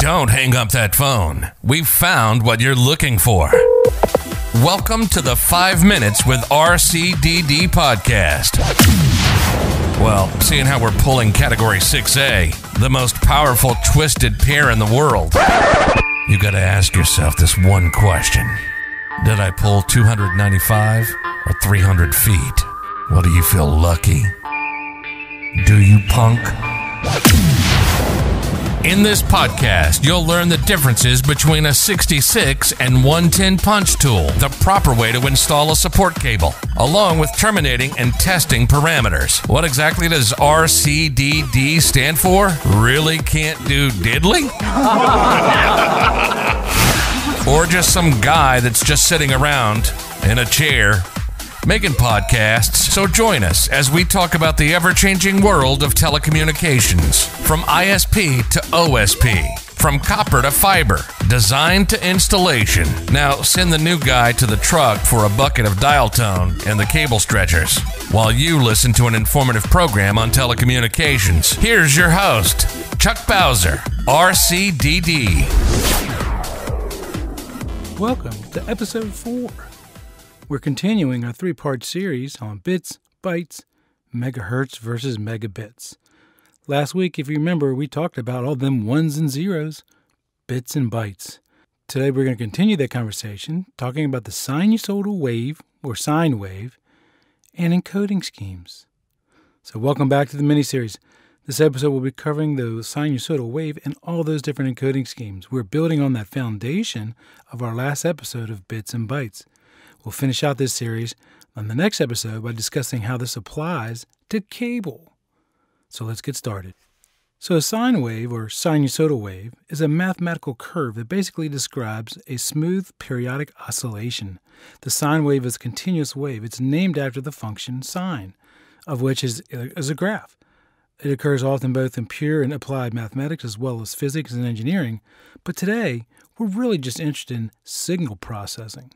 Don't hang up that phone. We've found what you're looking for. Welcome to the 5 Minutes with RCDD podcast. Well, seeing how we're pulling Category 6A, the most powerful twisted pair in the world, you gotta ask yourself this one question Did I pull 295 or 300 feet? Well, do you feel lucky? Do you, punk? In this podcast, you'll learn the differences between a 66 and 110 punch tool, the proper way to install a support cable, along with terminating and testing parameters. What exactly does RCDD stand for? Really can't do diddly? or just some guy that's just sitting around in a chair making podcasts. So join us as we talk about the ever changing world of telecommunications from ISP to OSP. From copper to fiber, design to installation. Now send the new guy to the truck for a bucket of dial tone and the cable stretchers while you listen to an informative program on telecommunications. Here's your host, Chuck Bowser, RCDD. Welcome to episode 4. We're continuing our three part series on bits, bytes, megahertz versus megabits. Last week, if you remember, we talked about all them ones and zeros, bits and bytes. Today, we're going to continue that conversation talking about the sinusoidal wave or sine wave and encoding schemes. So, welcome back to the mini series. This episode will be covering the sinusoidal wave and all those different encoding schemes. We're building on that foundation of our last episode of bits and bytes. We'll finish out this series on the next episode by discussing how this applies to cable. So let's get started. So, a sine wave or sinusoidal wave is a mathematical curve that basically describes a smooth periodic oscillation. The sine wave is a continuous wave. It's named after the function sine, of which is, is a graph. It occurs often both in pure and applied mathematics as well as physics and engineering, but today we're really just interested in signal processing.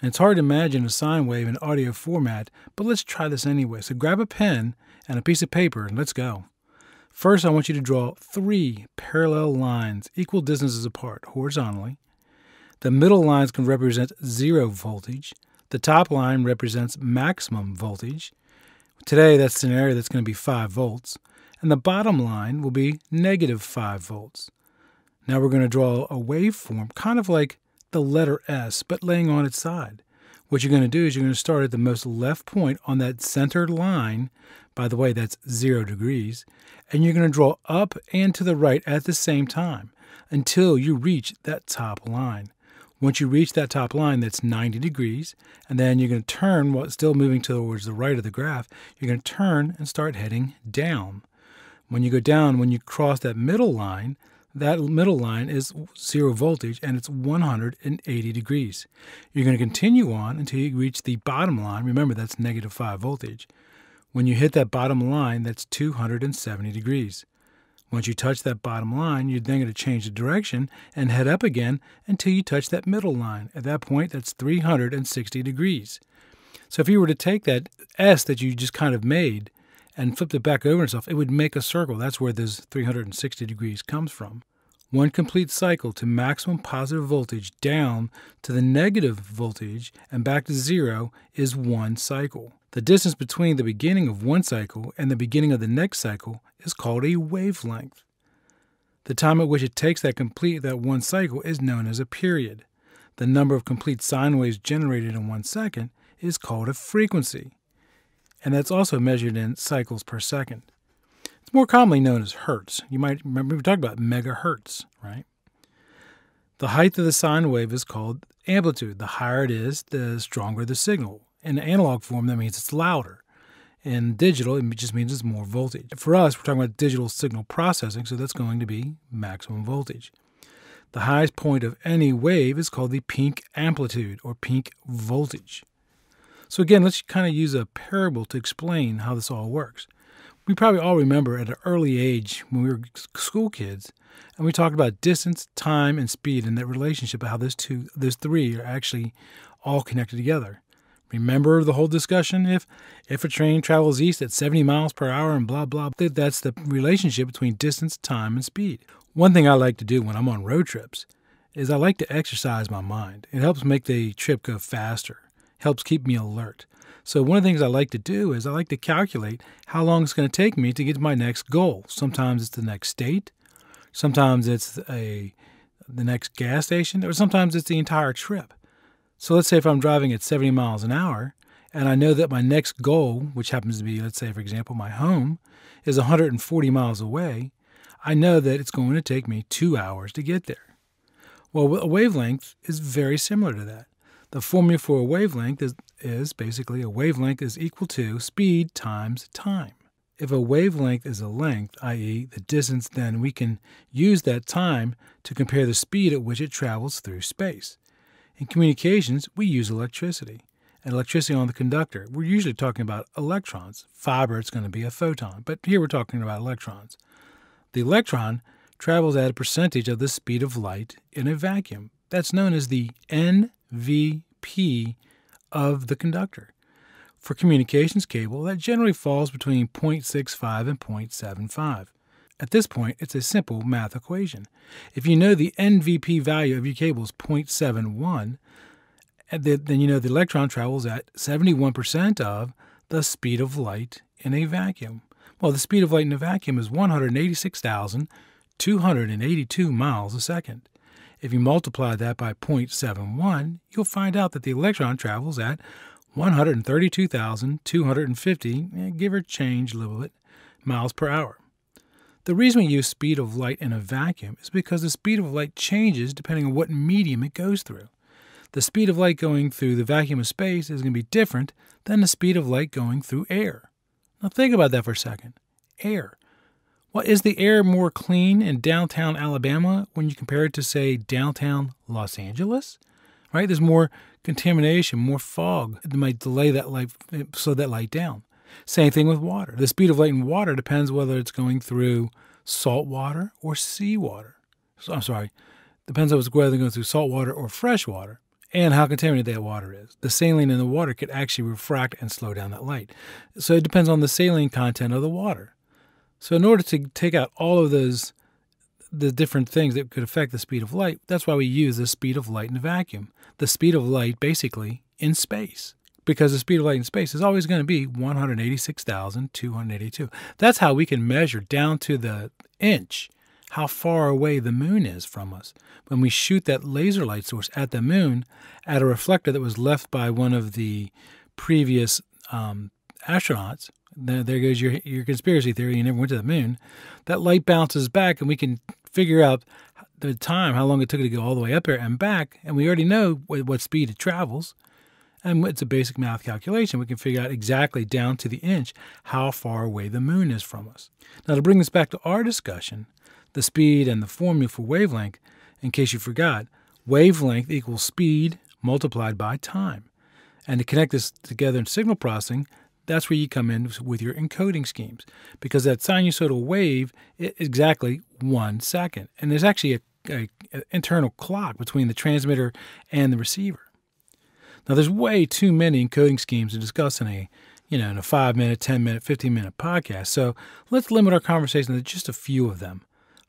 And it's hard to imagine a sine wave in audio format, but let's try this anyway. So grab a pen and a piece of paper and let's go. First, I want you to draw three parallel lines equal distances apart horizontally. The middle lines can represent zero voltage. The top line represents maximum voltage. Today, that's an area that's going to be 5 volts. And the bottom line will be negative 5 volts. Now we're going to draw a waveform, kind of like the letter S, but laying on its side. What you're going to do is you're going to start at the most left point on that centered line. By the way, that's zero degrees. And you're going to draw up and to the right at the same time until you reach that top line. Once you reach that top line, that's 90 degrees, and then you're going to turn while still moving towards the right of the graph. You're going to turn and start heading down. When you go down, when you cross that middle line, that middle line is zero voltage and it's 180 degrees. You're going to continue on until you reach the bottom line. Remember, that's negative 5 voltage. When you hit that bottom line, that's 270 degrees. Once you touch that bottom line, you're then going to change the direction and head up again until you touch that middle line. At that point, that's 360 degrees. So if you were to take that S that you just kind of made and flipped it back over itself, it would make a circle. That's where this 360 degrees comes from. One complete cycle to maximum positive voltage down to the negative voltage and back to zero is one cycle. The distance between the beginning of one cycle and the beginning of the next cycle is called a wavelength. The time at which it takes that complete that one cycle is known as a period. The number of complete sine waves generated in one second is called a frequency and that's also measured in cycles per second. It's more commonly known as hertz. You might remember we talked about megahertz, right? The height of the sine wave is called amplitude. The higher it is, the stronger the signal. In analog form, that means it's louder. In digital, it just means it's more voltage. For us, we're talking about digital signal processing, so that's going to be maximum voltage. The highest point of any wave is called the peak amplitude or peak voltage. So, again, let's kind of use a parable to explain how this all works. We probably all remember at an early age when we were school kids, and we talked about distance, time, and speed and that relationship, of how those two, those three are actually all connected together. Remember the whole discussion? If if a train travels east at 70 miles per hour and blah blah, that's the relationship between distance, time, and speed. One thing I like to do when I'm on road trips is I like to exercise my mind. It helps make the trip go faster, helps keep me alert. So one of the things I like to do is I like to calculate how long it's going to take me to get to my next goal. Sometimes it's the next state, sometimes it's a the next gas station, or sometimes it's the entire trip. So let's say if I'm driving at 70 miles an hour and I know that my next goal, which happens to be, let's say, for example, my home, is 140 miles away, I know that it's going to take me two hours to get there. Well, a wavelength is very similar to that. The formula for a wavelength is, is basically a wavelength is equal to speed times time. If a wavelength is a length, i.e., the distance, then we can use that time to compare the speed at which it travels through space. In communications, we use electricity. And electricity on the conductor, we're usually talking about electrons. Fiber, it's going to be a photon, but here we're talking about electrons. The electron travels at a percentage of the speed of light in a vacuum. That's known as the NVP of the conductor. For communications cable, that generally falls between 0.65 and 0.75. At this point, it's a simple math equation. If you know the NVP value of your cable is 0.71, eh, then you know the electron travels at 71% of the speed of light in a vacuum. Well, the speed of light in a vacuum is 186,282 miles a second. If you multiply that by 0.71, you'll find out that the electron travels at 132,250, eh, give or change a little bit, miles per hour. The reason we use speed of light in a vacuum is because the speed of light changes depending on what medium it goes through. The speed of light going through the vacuum of space is going to be different than the speed of light going through air. Now think about that for a second. Air. Well, is the air more clean in downtown Alabama when you compare it to, say, downtown Los Angeles? Right? There's more contamination, more fog that might delay that light, slow that light down. Same thing with water. The speed of light in water depends whether it's going through salt water or seawater. So, I'm sorry, depends on whether it's going through salt water or fresh water and how contaminated that water is. The saline in the water could actually refract and slow down that light. So it depends on the saline content of the water. So in order to take out all of those the different things that could affect the speed of light, that's why we use the speed of light in a vacuum. The speed of light basically in space because the speed of light in space is always going to be 186,282. That's how we can measure down to the inch how far away the moon is from us. When we shoot that laser light source at the moon at a reflector that was left by one of the previous um, astronauts, there, goes your, your conspiracy theory, you never went to the moon. That light bounces back, and we can figure out the time, how long it took it to go all the way up there and back, and we already know what speed it travels. And it's a basic math calculation. We can figure out exactly down to the inch how far away the moon is from us. Now, to bring this back to our discussion, the speed and the formula for wavelength, in case you forgot, wavelength equals speed multiplied by time. And to connect this together in signal processing, that's where you come in with your encoding schemes because that sinusoidal wave is exactly one second. And there's actually a, a, a internal clock between the transmitter and the receiver. Now, there's way too many encoding schemes to discuss in a, you know, in a five minute, 10 minute, 15 minute podcast. So let's limit our conversation to just a few of them.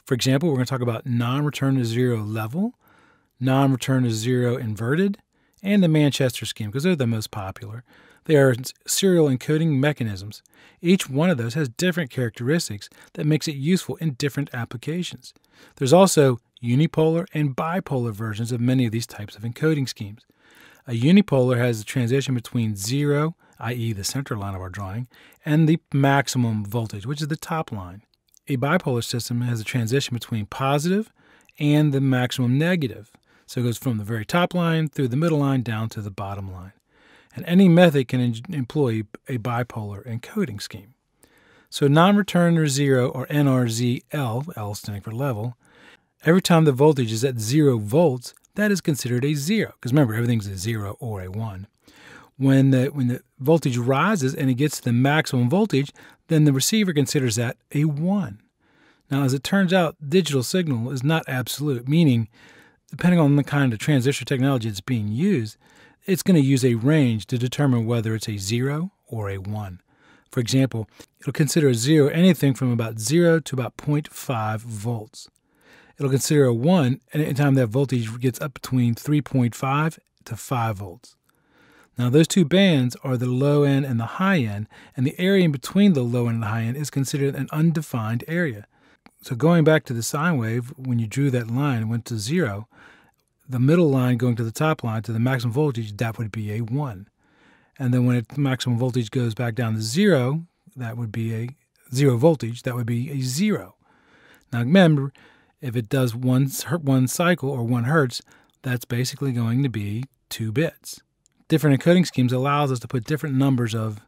For example, we're going to talk about non return to zero level, non return to zero inverted, and the Manchester scheme because they're the most popular. They are serial encoding mechanisms. Each one of those has different characteristics that makes it useful in different applications. There's also unipolar and bipolar versions of many of these types of encoding schemes. A unipolar has a transition between zero, i.e., the center line of our drawing, and the maximum voltage, which is the top line. A bipolar system has a transition between positive and the maximum negative. So it goes from the very top line through the middle line down to the bottom line. And any method can employ a bipolar encoding scheme. So non returner zero or NRZL, L standing for level, every time the voltage is at zero volts, that is considered a zero. Because remember, everything's a zero or a one. When the, when the voltage rises and it gets to the maximum voltage, then the receiver considers that a one. Now, as it turns out, digital signal is not absolute, meaning, depending on the kind of transistor technology that's being used, it's going to use a range to determine whether it's a 0 or a 1. For example, it'll consider a 0 anything from about 0 to about 0.5 volts. It'll consider a 1 anytime that voltage gets up between 3.5 to 5 volts. Now, those two bands are the low end and the high end, and the area in between the low end and the high end is considered an undefined area. So, going back to the sine wave, when you drew that line, went to zero, the middle line going to the top line to the maximum voltage, that would be a 1. And then when it, maximum voltage goes back down to zero, that would be a zero voltage, that would be a zero. Now remember, if it does one, one cycle or one hertz, that's basically going to be two bits. Different encoding schemes allows us to put different numbers of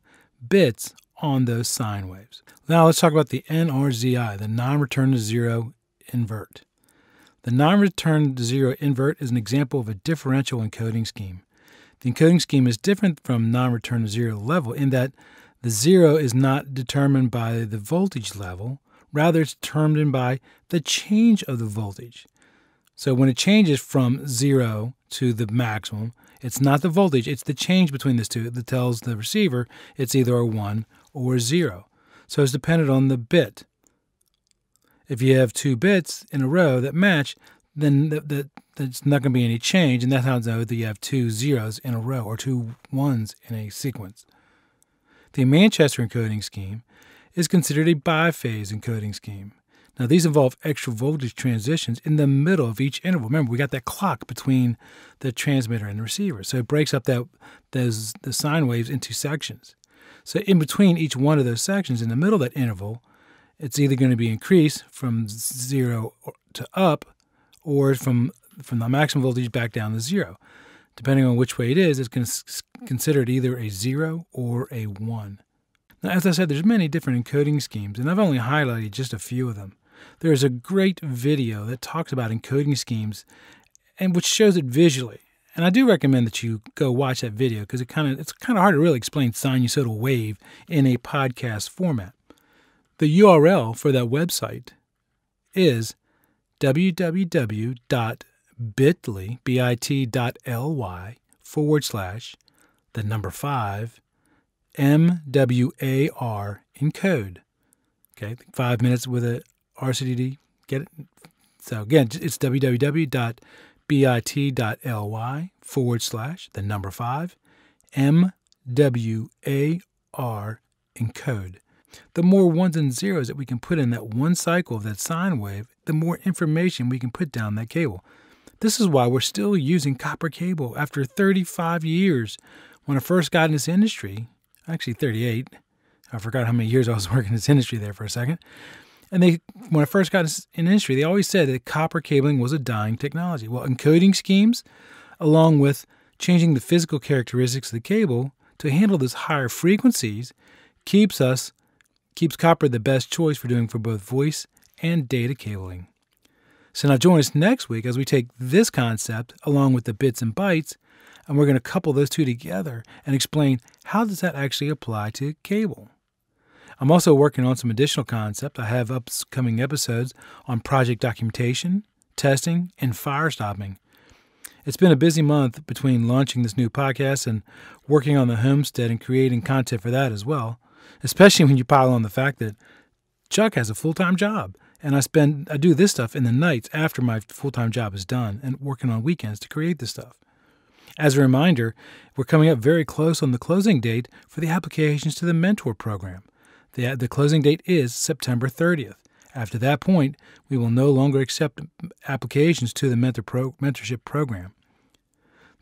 bits on those sine waves. Now let's talk about the NRZI, the non-return to zero invert. The non-return zero invert is an example of a differential encoding scheme. The encoding scheme is different from non-return zero level in that the zero is not determined by the voltage level, rather it's determined by the change of the voltage. So when it changes from zero to the maximum, it's not the voltage, it's the change between these two that tells the receiver it's either a 1 or a 0. So it's dependent on the bit. If you have two bits in a row that match, then that, that, there's not going to be any change, and that's how I know that you have two zeros in a row or two ones in a sequence. The Manchester encoding scheme is considered a biphase encoding scheme. Now, these involve extra voltage transitions in the middle of each interval. Remember, we got that clock between the transmitter and the receiver. So it breaks up that those the sine waves into sections. So in between each one of those sections, in the middle of that interval, it's either going to be increased from zero to up or from from the maximum voltage back down to zero. Depending on which way it is, it's considered either a zero or a one. Now, as I said, there's many different encoding schemes, and I've only highlighted just a few of them. There is a great video that talks about encoding schemes and which shows it visually. And I do recommend that you go watch that video because it kind of it's kind of hard to really explain sinusoidal wave in a podcast format. The URL for that website is www.bit.ly, bit.ly forward slash the number five MWAR encode. Okay, five minutes with a RCDD. Get it? So again, it's www.bit.ly forward slash the number five MWAR encode. The more ones and zeros that we can put in that one cycle of that sine wave, the more information we can put down that cable. This is why we're still using copper cable after 35 years. When I first got in this industry, actually 38, I forgot how many years I was working in this industry there for a second. And they, when I first got in industry, they always said that copper cabling was a dying technology. Well, encoding schemes, along with changing the physical characteristics of the cable to handle those higher frequencies, keeps us keeps copper the best choice for doing for both voice and data cabling. So now join us next week as we take this concept along with the bits and bytes and we're going to couple those two together and explain how does that actually apply to cable. I'm also working on some additional concepts. I have upcoming episodes on project documentation, testing, and fire stopping. It's been a busy month between launching this new podcast and working on the homestead and creating content for that as well especially when you pile on the fact that Chuck has a full time job. And I spend I do this stuff in the nights after my full time job is done and working on weekends to create this stuff. As a reminder, we're coming up very close on the closing date for the applications to the mentor program. The, the closing date is September 30th. After that point, we will no longer accept applications to the mentor pro, mentorship program.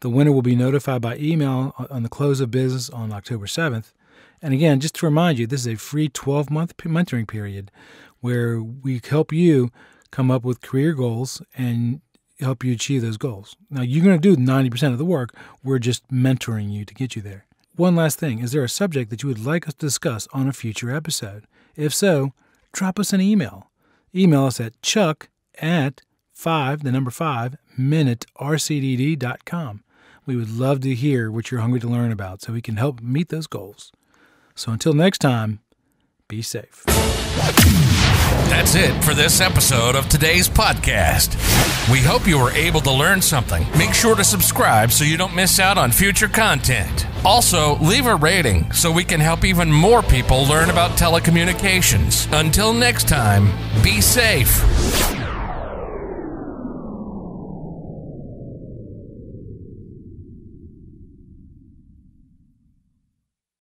The winner will be notified by email on the close of business on October 7th, and again, just to remind you, this is a free 12 month mentoring period where we help you come up with career goals and help you achieve those goals. Now, you're going to do 90% of the work. We're just mentoring you to get you there. One last thing is there a subject that you would like us to discuss on a future episode? If so, drop us an email. Email us at chuck at 5, the number 5, minutercdd.com. We would love to hear what you're hungry to learn about so we can help meet those goals. So until next time, be safe. That's it for this episode of today's podcast. We hope you were able to learn something. Make sure to subscribe so you don't miss out on future content. Also, leave a rating so we can help even more people learn about telecommunications. Until next time, be safe.